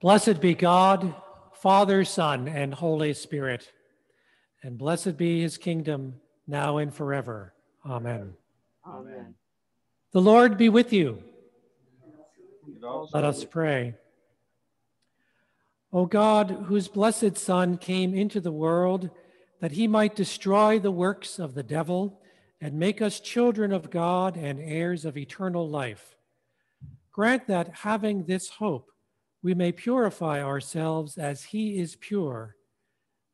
Blessed be God, Father, Son, and Holy Spirit, and blessed be his kingdom now and forever. Amen. Amen. The Lord be with you. Let us pray. O God, whose blessed Son came into the world that he might destroy the works of the devil and make us children of God and heirs of eternal life, grant that having this hope, we may purify ourselves as he is pure,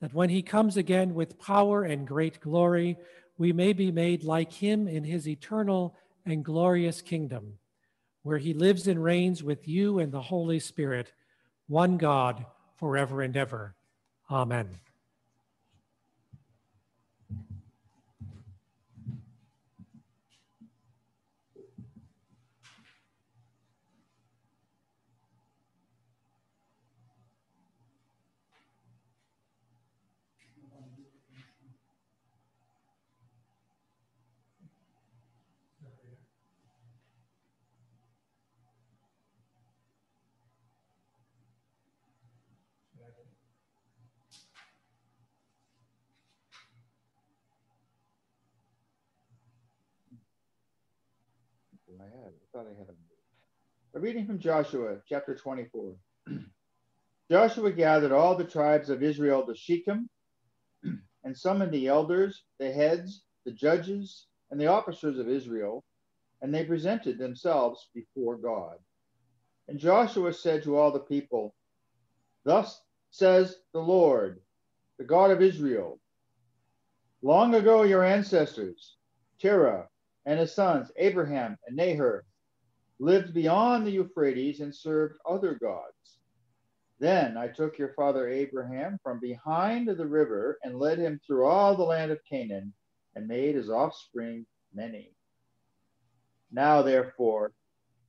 that when he comes again with power and great glory, we may be made like him in his eternal and glorious kingdom, where he lives and reigns with you and the Holy Spirit, one God, forever and ever. Amen. I had. I thought I had them. A reading from Joshua, chapter 24. Joshua gathered all the tribes of Israel to Shechem and summoned the elders, the heads, the judges, and the officers of Israel, and they presented themselves before God. And Joshua said to all the people, Thus says the Lord, the God of Israel Long ago, your ancestors, Terah and his sons, Abraham and Nahor, lived beyond the Euphrates and served other gods. Then I took your father Abraham from behind the river and led him through all the land of Canaan and made his offspring many. Now, therefore,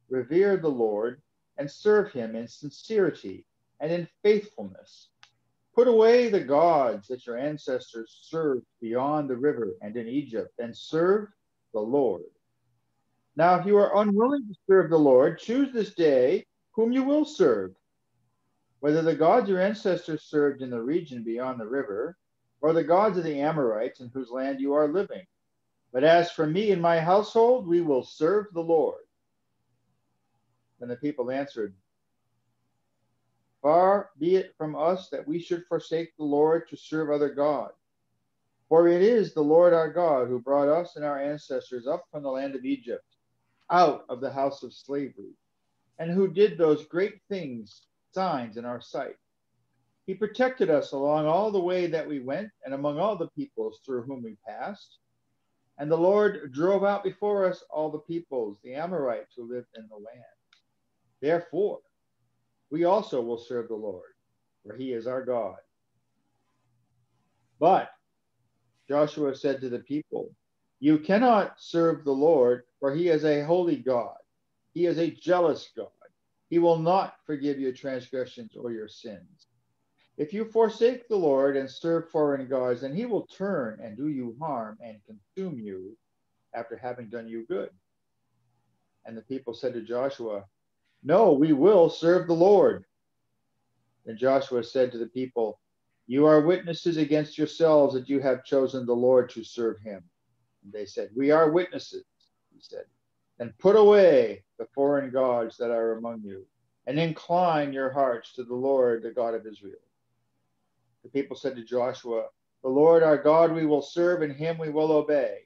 revere the Lord and serve him in sincerity and in faithfulness. Put away the gods that your ancestors served beyond the river and in Egypt, and serve the Lord. Now, if you are unwilling to serve the Lord, choose this day whom you will serve, whether the gods your ancestors served in the region beyond the river, or the gods of the Amorites in whose land you are living. But as for me and my household, we will serve the Lord. Then the people answered, Far be it from us that we should forsake the Lord to serve other gods. For it is the Lord our God who brought us and our ancestors up from the land of Egypt, out of the house of slavery, and who did those great things, signs in our sight. He protected us along all the way that we went, and among all the peoples through whom we passed. And the Lord drove out before us all the peoples, the Amorites who lived in the land. Therefore, we also will serve the Lord, for he is our God. But Joshua said to the people, You cannot serve the Lord, for he is a holy God. He is a jealous God. He will not forgive your transgressions or your sins. If you forsake the Lord and serve foreign gods, then he will turn and do you harm and consume you after having done you good. And the people said to Joshua, No, we will serve the Lord. Then Joshua said to the people, you are witnesses against yourselves that you have chosen the Lord to serve him. And they said, We are witnesses, he said. Then put away the foreign gods that are among you, and incline your hearts to the Lord, the God of Israel. The people said to Joshua, The Lord our God we will serve, and him we will obey.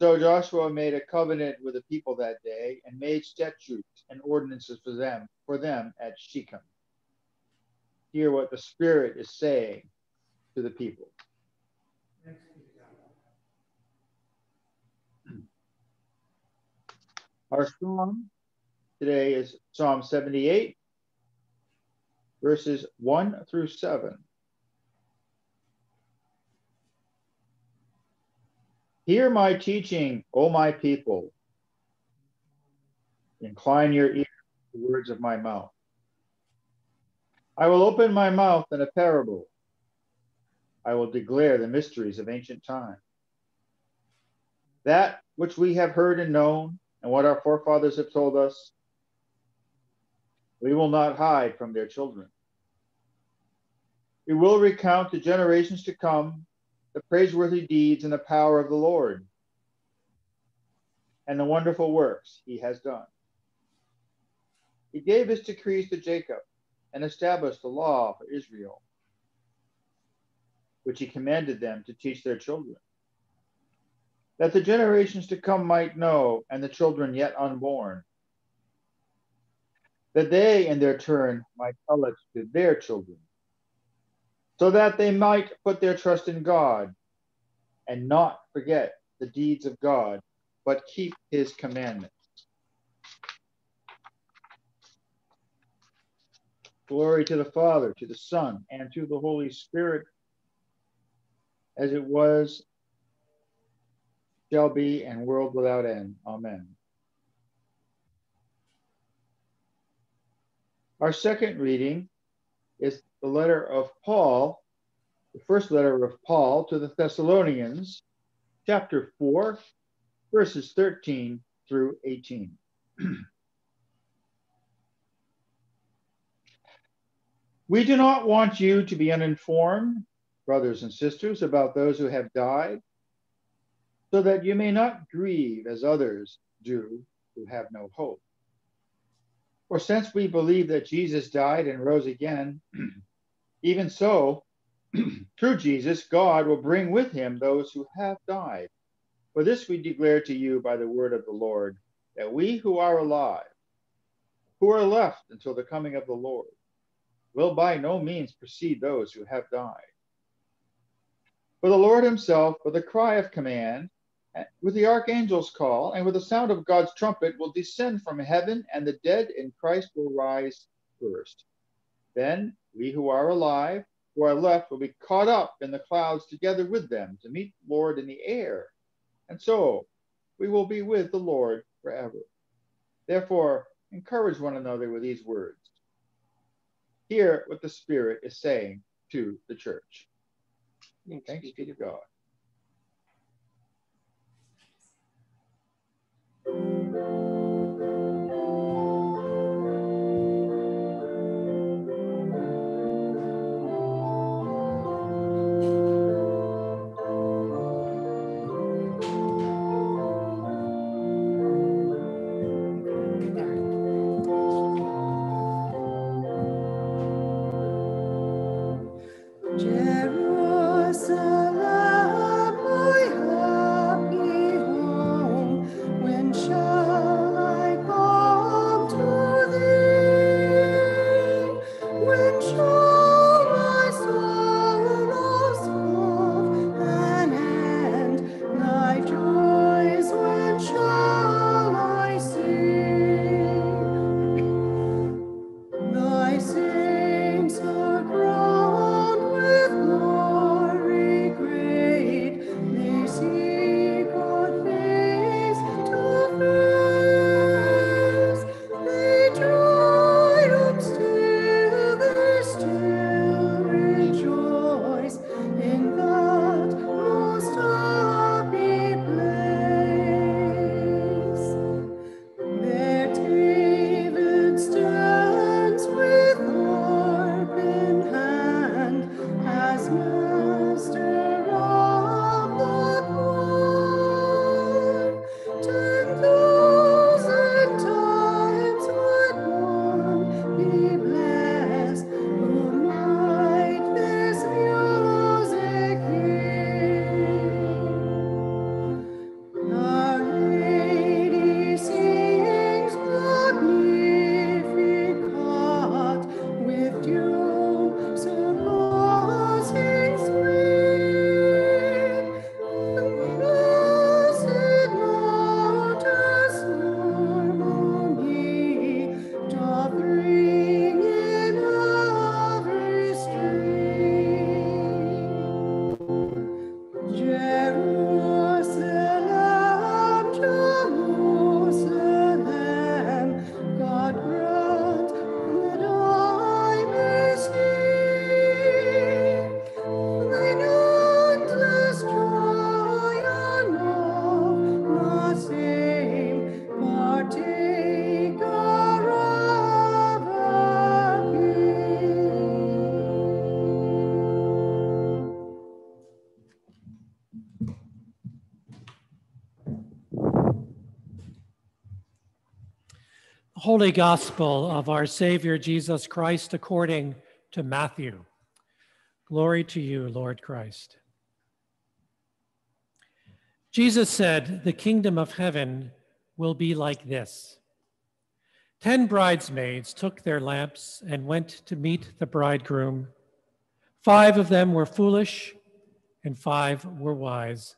So Joshua made a covenant with the people that day and made statutes and ordinances for them for them at Shechem. Hear what the Spirit is saying to the people. Our psalm today is Psalm 78, verses 1 through 7. Hear my teaching, O my people. Incline your ear to the words of my mouth. I will open my mouth in a parable. I will declare the mysteries of ancient time. That which we have heard and known, and what our forefathers have told us, we will not hide from their children. We will recount to generations to come the praiseworthy deeds and the power of the Lord and the wonderful works he has done. He gave his decrees to Jacob and established the law for Israel, which he commanded them to teach their children, that the generations to come might know, and the children yet unborn, that they in their turn might tell it to their children so that they might put their trust in God and not forget the deeds of God, but keep his commandments. Glory to the Father, to the Son, and to the Holy Spirit, as it was, shall be, and world without end. Amen. Our second reading is the letter of Paul, the first letter of Paul to the Thessalonians, chapter 4, verses 13 through 18. we do not want you to be uninformed, brothers and sisters, about those who have died, so that you may not grieve as others do who have no hope. For since we believe that Jesus died and rose again, even so, through Jesus, God will bring with him those who have died. For this we declare to you by the word of the Lord, that we who are alive, who are left until the coming of the Lord, will by no means precede those who have died. For the Lord himself, with a cry of command, with the archangel's call and with the sound of God's trumpet will descend from heaven, and the dead in Christ will rise first. Then we who are alive, who are left, will be caught up in the clouds together with them to meet the Lord in the air. And so we will be with the Lord forever. Therefore, encourage one another with these words. Hear what the Spirit is saying to the church. Thanks be to God. dread. Holy Gospel of our Savior Jesus Christ according to Matthew. Glory to you, Lord Christ. Jesus said, The kingdom of heaven will be like this. Ten bridesmaids took their lamps and went to meet the bridegroom. Five of them were foolish, and five were wise.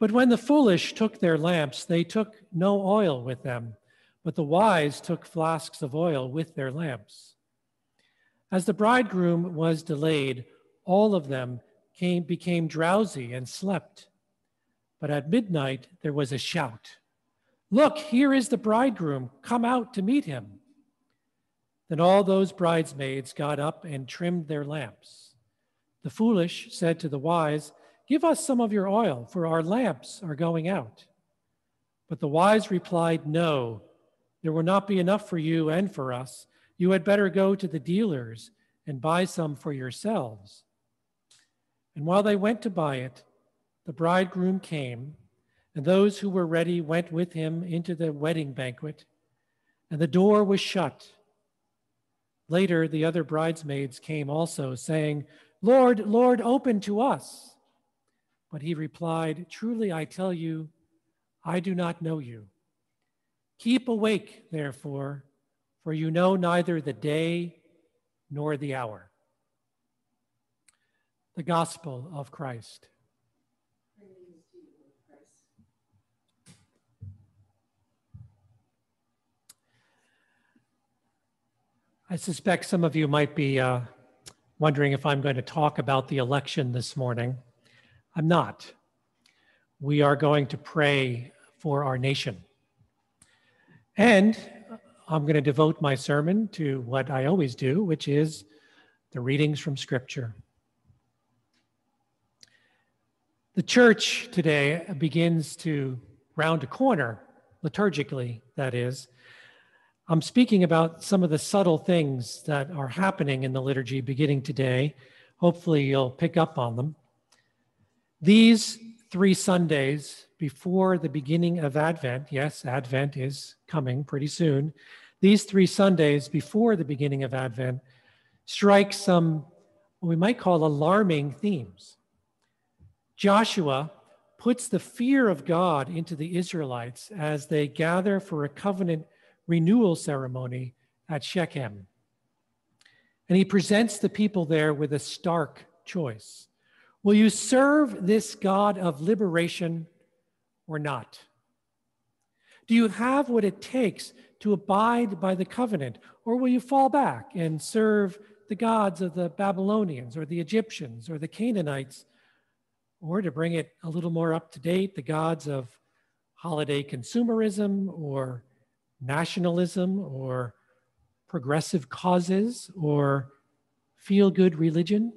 But when the foolish took their lamps, they took no oil with them but the wise took flasks of oil with their lamps. As the bridegroom was delayed, all of them came, became drowsy and slept. But at midnight there was a shout Look, here is the bridegroom, come out to meet him. Then all those bridesmaids got up and trimmed their lamps. The foolish said to the wise, Give us some of your oil, for our lamps are going out. But the wise replied, No there will not be enough for you and for us. You had better go to the dealers and buy some for yourselves. And while they went to buy it, the bridegroom came, and those who were ready went with him into the wedding banquet, and the door was shut. Later, the other bridesmaids came also, saying, Lord, Lord, open to us. But he replied, Truly I tell you, I do not know you. Keep awake, therefore, for you know neither the day nor the hour. The Gospel of Christ. I suspect some of you might be uh, wondering if I'm going to talk about the election this morning. I'm not. We are going to pray for our nation. And I'm going to devote my sermon to what I always do, which is the readings from Scripture. The church today begins to round a corner, liturgically, that is. I'm speaking about some of the subtle things that are happening in the liturgy beginning today. Hopefully, you'll pick up on them. These three Sundays before the beginning of Advent, yes, Advent is coming pretty soon. These three Sundays before the beginning of Advent strike some, what we might call alarming themes. Joshua puts the fear of God into the Israelites as they gather for a covenant renewal ceremony at Shechem. And he presents the people there with a stark choice. Will you serve this God of liberation or not? Do you have what it takes to abide by the covenant, or will you fall back and serve the gods of the Babylonians or the Egyptians or the Canaanites, or to bring it a little more up to date, the gods of holiday consumerism or nationalism or progressive causes or feel good religion?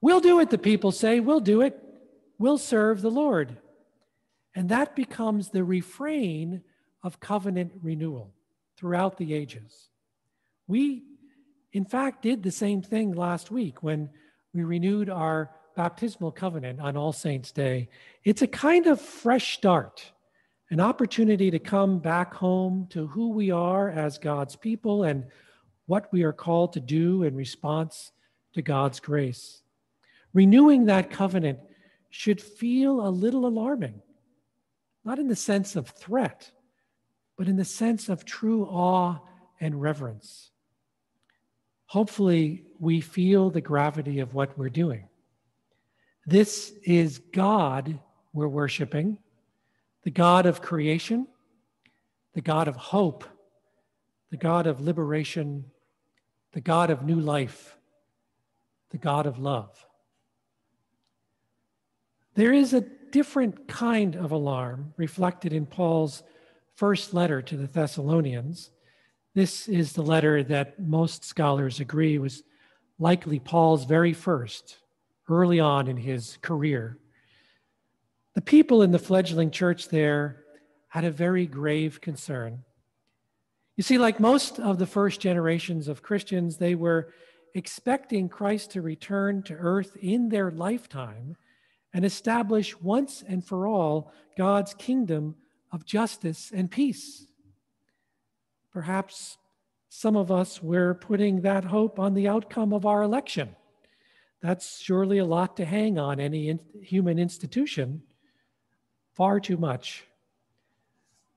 We'll do it, the people say. We'll do it will serve the Lord. And that becomes the refrain of covenant renewal throughout the ages. We, in fact, did the same thing last week when we renewed our baptismal covenant on All Saints' Day. It's a kind of fresh start, an opportunity to come back home to who we are as God's people and what we are called to do in response to God's grace. Renewing that covenant should feel a little alarming, not in the sense of threat, but in the sense of true awe and reverence. Hopefully, we feel the gravity of what we're doing. This is God we're worshiping, the God of creation, the God of hope, the God of liberation, the God of new life, the God of love. There is a different kind of alarm reflected in Paul's first letter to the Thessalonians. This is the letter that most scholars agree was likely Paul's very first, early on in his career. The people in the fledgling church there had a very grave concern. You see, like most of the first generations of Christians, they were expecting Christ to return to earth in their lifetime and establish once and for all God's kingdom of justice and peace. perhaps some of us were putting that hope on the outcome of our election. That's surely a lot to hang on any in, human institution, far too much.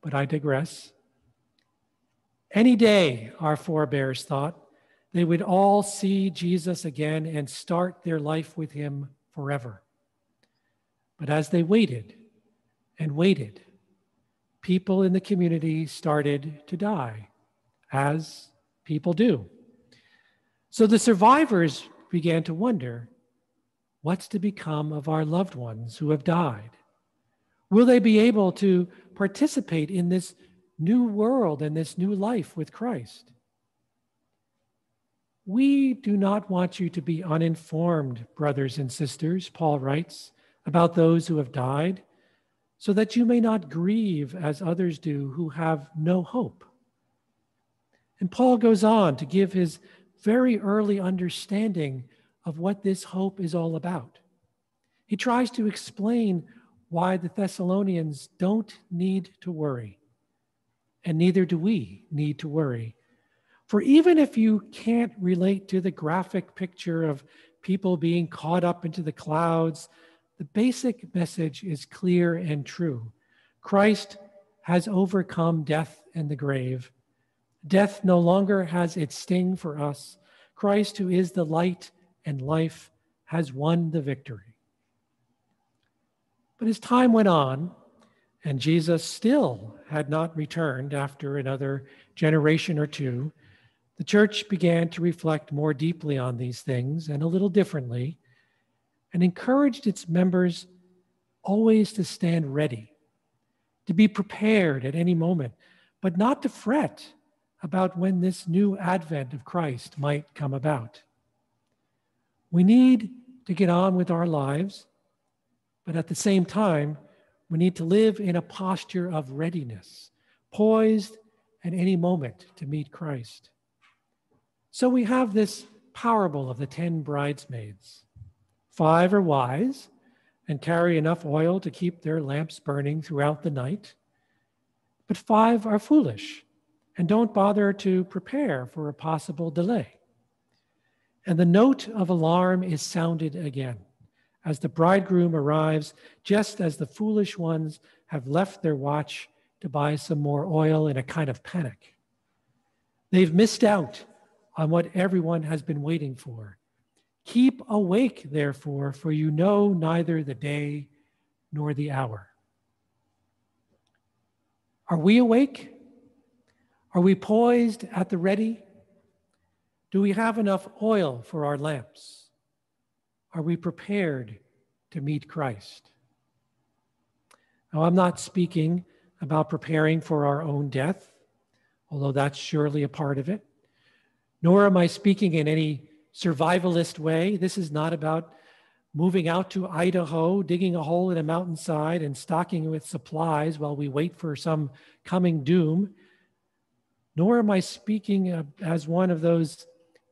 But I digress. Any day, our forebears thought, they would all see Jesus again and start their life with him forever. But as they waited and waited, people in the community started to die, as people do. So the survivors began to wonder what's to become of our loved ones who have died? Will they be able to participate in this new world and this new life with Christ? We do not want you to be uninformed, brothers and sisters, Paul writes, about those who have died, so that you may not grieve as others do who have no hope. And Paul goes on to give his very early understanding of what this hope is all about. He tries to explain why the Thessalonians don't need to worry, and neither do we need to worry for even if you can't relate to the graphic picture of people being caught up into the clouds, the basic message is clear and true. Christ has overcome death and the grave. Death no longer has its sting for us. Christ, who is the light and life, has won the victory. But as time went on, and Jesus still had not returned after another generation or two, the church began to reflect more deeply on these things and a little differently, and encouraged its members always to stand ready, to be prepared at any moment, but not to fret about when this new advent of Christ might come about. We need to get on with our lives, but at the same time, we need to live in a posture of readiness, poised at any moment to meet Christ. So we have this parable of the ten bridesmaids. Five are wise and carry enough oil to keep their lamps burning throughout the night, but five are foolish and don't bother to prepare for a possible delay. And the note of alarm is sounded again as the bridegroom arrives, just as the foolish ones have left their watch to buy some more oil in a kind of panic. They've missed out on what everyone has been waiting for. Keep awake, therefore, for you know neither the day nor the hour. Are we awake? Are we poised at the ready? Do we have enough oil for our lamps? Are we prepared to meet Christ? Now, I'm not speaking about preparing for our own death, although that's surely a part of it nor am I speaking in any survivalist way. This is not about moving out to Idaho, digging a hole in a mountainside, and stocking with supplies while we wait for some coming doom. Nor am I speaking as one of those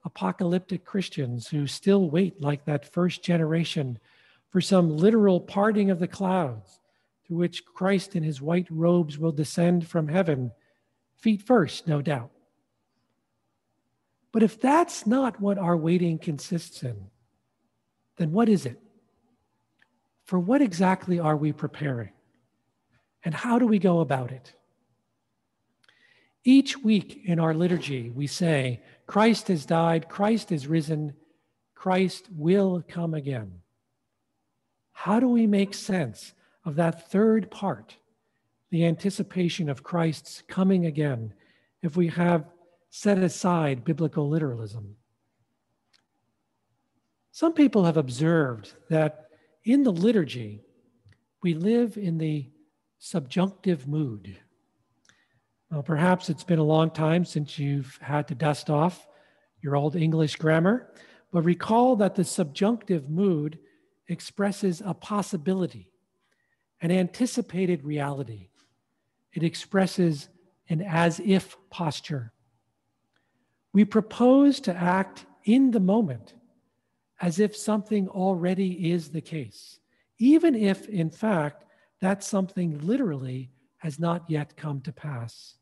apocalyptic Christians who still wait, like that first generation, for some literal parting of the clouds through which Christ in his white robes will descend from heaven, feet first, no doubt. But if that's not what our waiting consists in, then what is it? For what exactly are we preparing? And how do we go about it? Each week in our liturgy, we say, Christ has died, Christ is risen, Christ will come again. How do we make sense of that third part, the anticipation of Christ's coming again, if we have set aside biblical literalism. Some people have observed that in the liturgy, we live in the subjunctive mood. Well, perhaps it's been a long time since you've had to dust off your old English grammar, but recall that the subjunctive mood expresses a possibility, an anticipated reality. It expresses an as if posture. We propose to act in the moment as if something already is the case, even if, in fact, that something literally has not yet come to pass.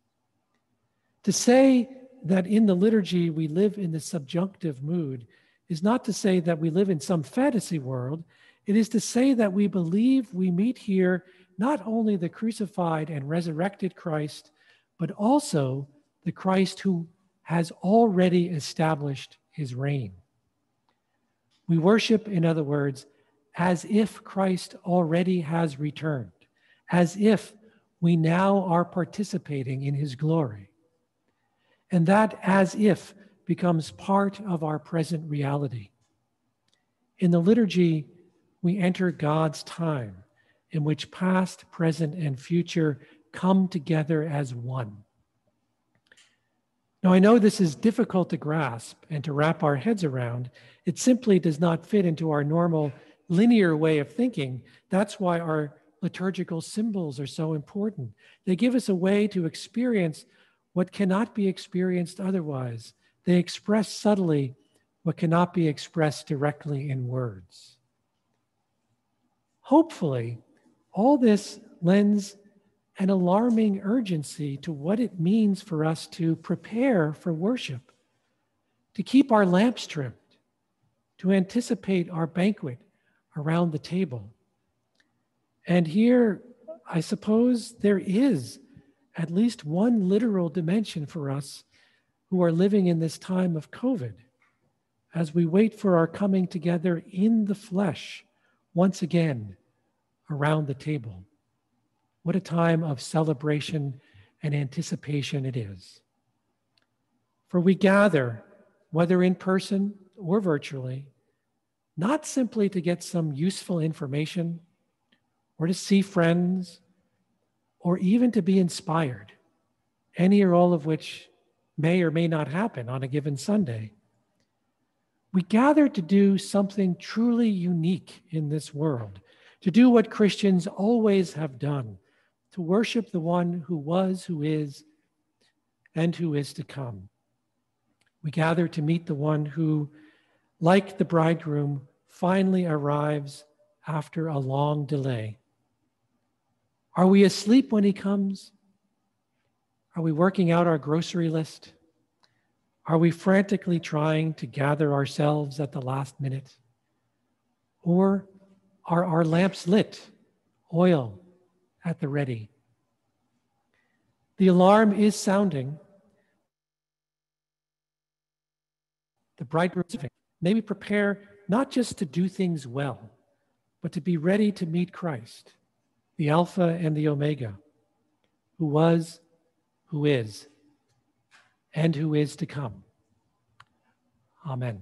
To say that in the liturgy we live in the subjunctive mood is not to say that we live in some fantasy world. It is to say that we believe we meet here not only the crucified and resurrected Christ, but also the Christ who has already established his reign. We worship, in other words, as if Christ already has returned, as if we now are participating in his glory. And that as if becomes part of our present reality. In the liturgy, we enter God's time in which past, present, and future come together as one. Now, I know this is difficult to grasp and to wrap our heads around. It simply does not fit into our normal linear way of thinking. That's why our liturgical symbols are so important. They give us a way to experience what cannot be experienced otherwise. They express subtly what cannot be expressed directly in words. Hopefully, all this lends an alarming urgency to what it means for us to prepare for worship, to keep our lamps trimmed, to anticipate our banquet around the table. And here, I suppose there is at least one literal dimension for us who are living in this time of COVID as we wait for our coming together in the flesh once again around the table. What a time of celebration and anticipation it is. For we gather, whether in person or virtually, not simply to get some useful information or to see friends or even to be inspired, any or all of which may or may not happen on a given Sunday. We gather to do something truly unique in this world, to do what Christians always have done, to worship the one who was, who is, and who is to come. We gather to meet the one who, like the bridegroom, finally arrives after a long delay. Are we asleep when he comes? Are we working out our grocery list? Are we frantically trying to gather ourselves at the last minute? Or are our lamps lit, oil at the ready? The alarm is sounding. The bridegroom maybe prepare not just to do things well, but to be ready to meet Christ, the Alpha and the Omega, who was, who is, and who is to come. Amen.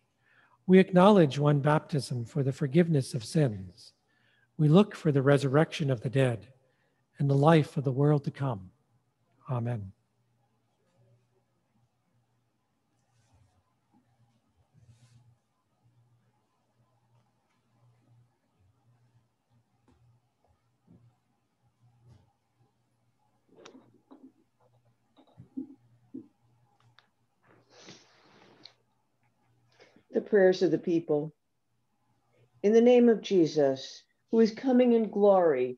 We acknowledge one baptism for the forgiveness of sins. We look for the resurrection of the dead and the life of the world to come. Amen. The prayers of the people. In the name of Jesus, who is coming in glory,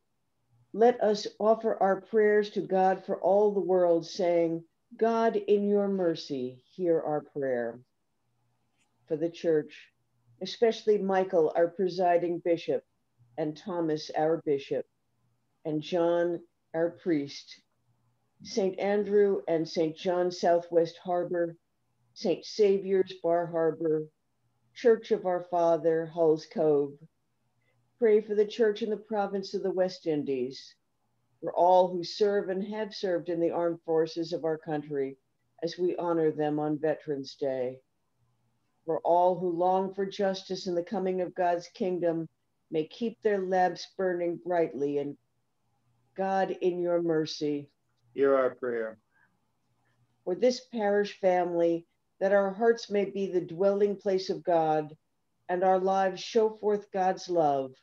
let us offer our prayers to God for all the world, saying, God, in your mercy, hear our prayer. For the church, especially Michael, our presiding bishop, and Thomas, our bishop, and John, our priest, St. Andrew and St. John Southwest Harbor, St. Saviour's Bar Harbor, Church of Our Father, Hulls Cove. Pray for the church in the province of the West Indies, for all who serve and have served in the armed forces of our country as we honor them on Veterans Day. For all who long for justice and the coming of God's kingdom may keep their lamps burning brightly and God in your mercy Hear our prayer. For this parish family, that our hearts may be the dwelling place of God and our lives show forth God's love.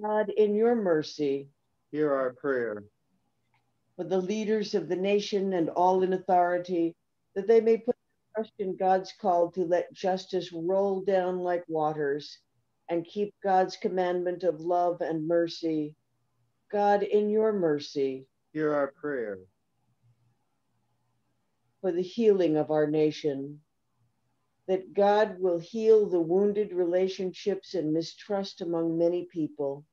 God, in your mercy, Hear our prayer. For the leaders of the nation and all in authority, that they may put trust in God's call to let justice roll down like waters and keep God's commandment of love and mercy. God, in your mercy, Hear our prayer. For the healing of our nation, that God will heal the wounded relationships and mistrust among many people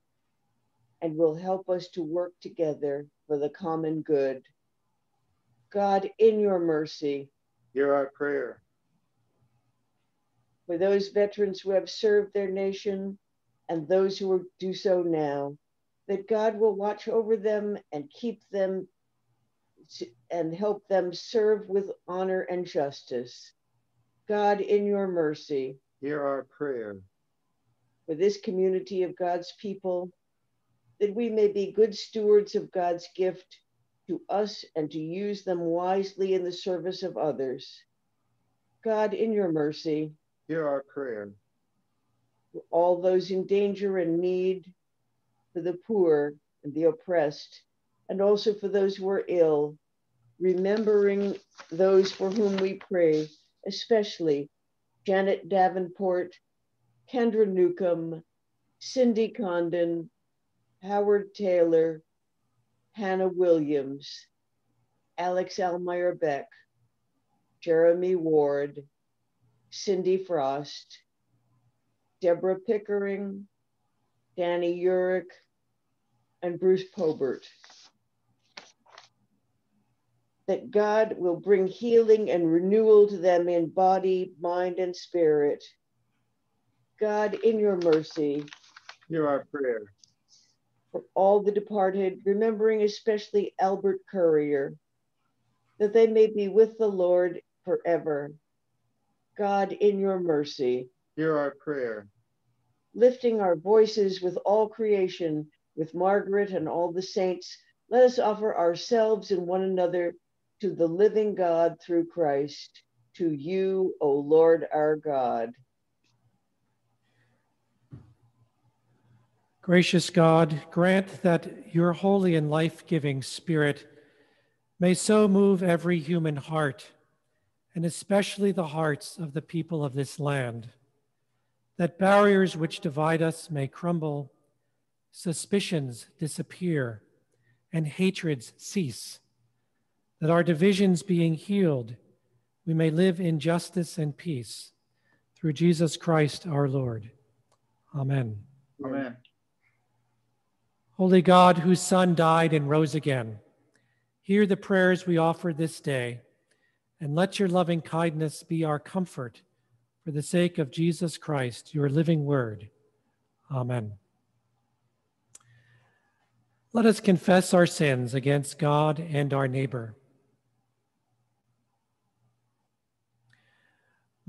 and will help us to work together for the common good. God, in your mercy, Hear our prayer. for those veterans who have served their nation and those who do so now, that God will watch over them and keep them and help them serve with honor and justice. God, in your mercy, Hear our prayer. for this community of God's people, that we may be good stewards of God's gift to us and to use them wisely in the service of others. God, in your mercy, Hear our prayer. for all those in danger and need, for the poor and the oppressed, and also for those who are ill, remembering those for whom we pray, especially Janet Davenport, Kendra Newcomb, Cindy Condon, Howard Taylor, Hannah Williams, Alex Almeyer Beck, Jeremy Ward, Cindy Frost, Deborah Pickering, Danny Urick, and Bruce Pobert. That God will bring healing and renewal to them in body, mind, and spirit. God, in your mercy, Hear our prayer. for all the departed, remembering especially Albert Courier, that they may be with the Lord forever. God, in your mercy, Hear our prayer. lifting our voices with all creation, with Margaret and all the saints, let us offer ourselves and one another to the living God through Christ, to you, O Lord our God. Gracious God, grant that your holy and life giving Spirit may so move every human heart, and especially the hearts of the people of this land, that barriers which divide us may crumble, suspicions disappear, and hatreds cease, that our divisions being healed, we may live in justice and peace. Through Jesus Christ our Lord. Amen. Amen. Holy God, whose Son died and rose again, hear the prayers we offer this day, and let your loving kindness be our comfort for the sake of Jesus Christ, your living word. Amen. Let us confess our sins against God and our neighbor.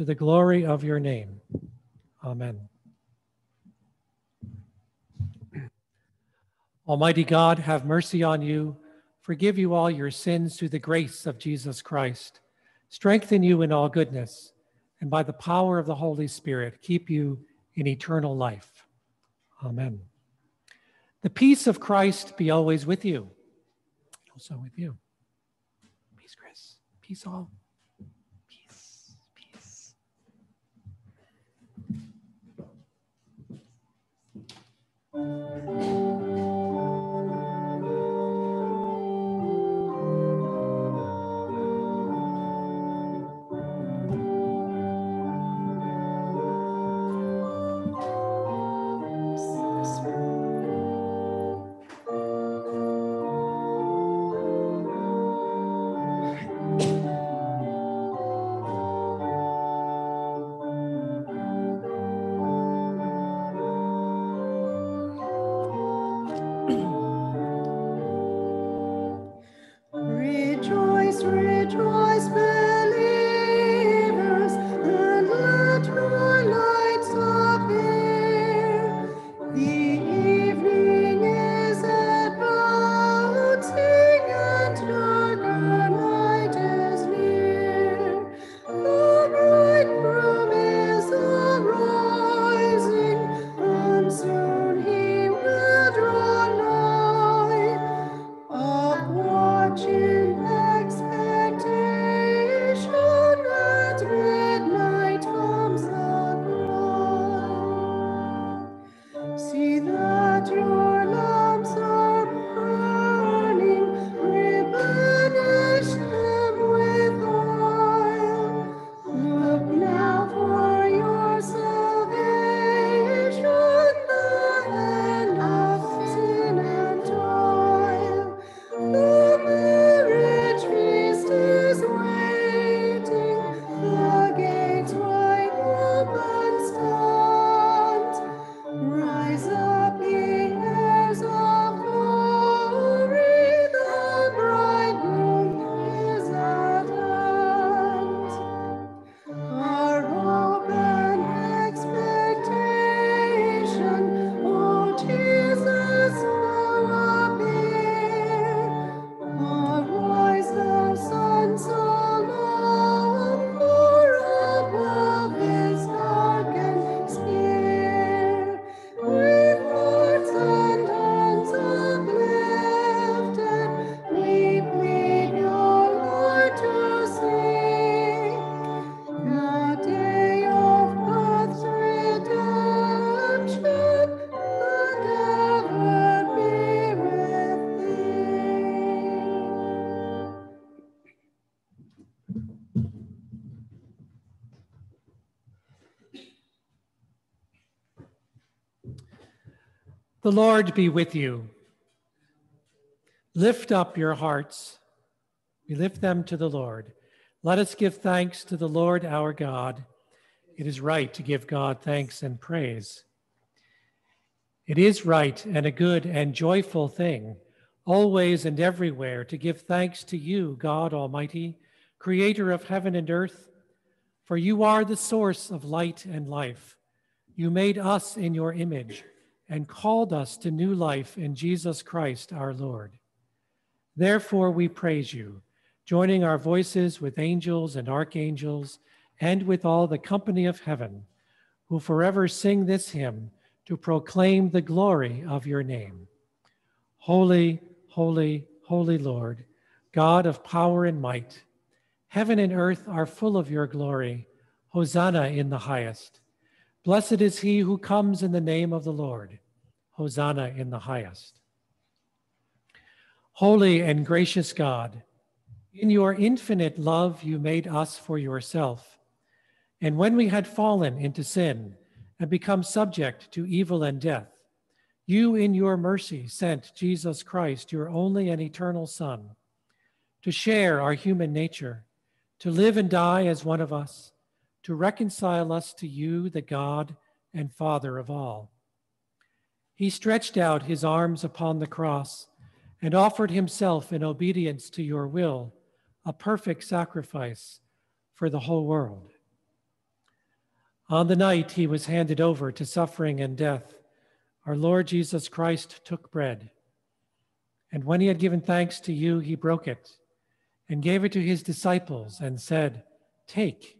to the glory of your name. Amen. Almighty God, have mercy on you, forgive you all your sins through the grace of Jesus Christ, strengthen you in all goodness, and by the power of the Holy Spirit, keep you in eternal life. Amen. The peace of Christ be always with you, also with you. Peace, Chris. Peace all. The Lord be with you. Lift up your hearts. We lift them to the Lord. Let us give thanks to the Lord our God. It is right to give God thanks and praise. It is right and a good and joyful thing, always and everywhere, to give thanks to you, God Almighty, creator of heaven and earth, for you are the source of light and life. You made us in your image and called us to new life in Jesus Christ our Lord. Therefore, we praise you, joining our voices with angels and archangels and with all the company of heaven, who forever sing this hymn to proclaim the glory of your name. Holy, holy, holy Lord, God of power and might, heaven and earth are full of your glory. Hosanna in the highest. Blessed is he who comes in the name of the Lord. Hosanna in the highest. Holy and gracious God, in your infinite love, you made us for yourself. And when we had fallen into sin and become subject to evil and death, you, in your mercy, sent Jesus Christ, your only and eternal Son, to share our human nature, to live and die as one of us to reconcile us to you, the God and Father of all. He stretched out his arms upon the cross and offered himself in obedience to your will, a perfect sacrifice for the whole world. On the night he was handed over to suffering and death, our Lord Jesus Christ took bread. And when he had given thanks to you, he broke it and gave it to his disciples and said, Take,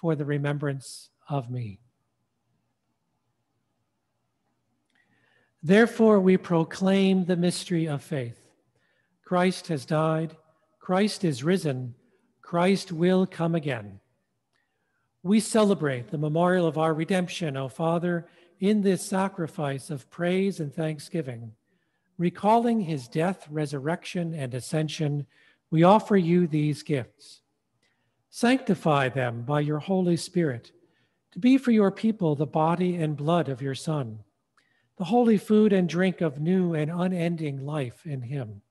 for the remembrance of me. Therefore, we proclaim the mystery of faith. Christ has died Christ is risen. Christ will come again. We celebrate the memorial of our redemption, O Father, in this sacrifice of praise and thanksgiving. Recalling his death, resurrection, and ascension, we offer you these gifts. Sanctify them by your Holy Spirit to be for your people the body and blood of your Son, the holy food and drink of new and unending life in him.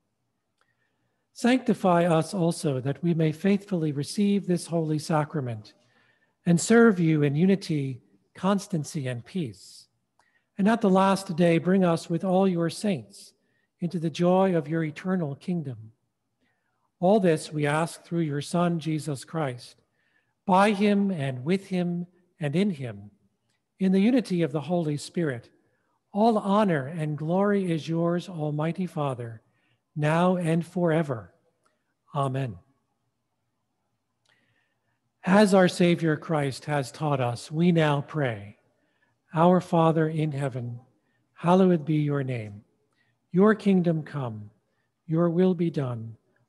Sanctify us also that we may faithfully receive this holy sacrament and serve you in unity, constancy, and peace. And at the last day, bring us with all your saints into the joy of your eternal kingdom. All this we ask through your Son, Jesus Christ, by him and with him and in him, in the unity of the Holy Spirit. All honor and glory is yours, Almighty Father now and forever. Amen. As our Savior Christ has taught us, we now pray Our Father in heaven, hallowed be your name. Your kingdom come, your will be done,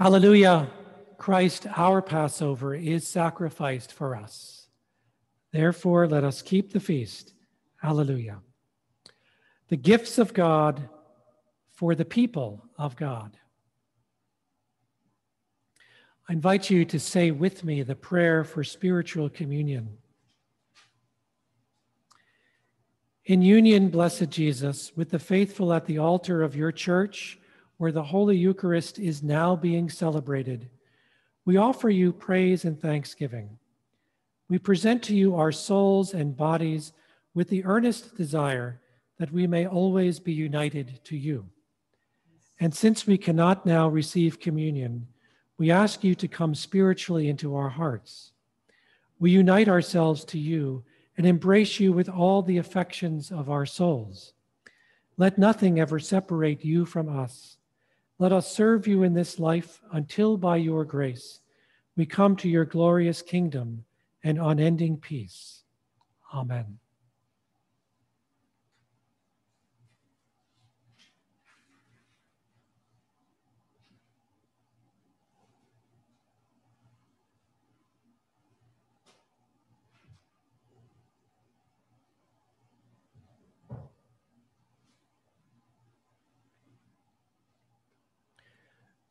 Hallelujah. Christ, our Passover, is sacrificed for us. Therefore, let us keep the feast. Hallelujah. The gifts of God for the people of God. I invite you to say with me the prayer for spiritual communion. In union, blessed Jesus, with the faithful at the altar of your church, where the Holy Eucharist is now being celebrated, we offer you praise and thanksgiving. We present to you our souls and bodies with the earnest desire that we may always be united to you. And since we cannot now receive communion, we ask you to come spiritually into our hearts. We unite ourselves to you and embrace you with all the affections of our souls. Let nothing ever separate you from us. Let us serve you in this life until by your grace we come to your glorious kingdom and unending peace. Amen.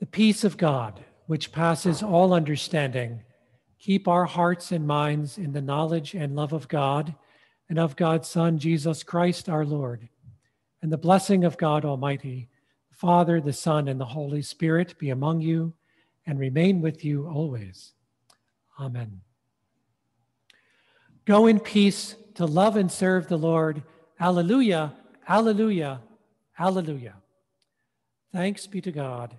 The peace of God, which passes all understanding, keep our hearts and minds in the knowledge and love of God and of God's Son, Jesus Christ our Lord. And the blessing of God Almighty, the Father, the Son, and the Holy Spirit be among you and remain with you always. Amen. Go in peace to love and serve the Lord. Alleluia, alleluia, alleluia. Thanks be to God.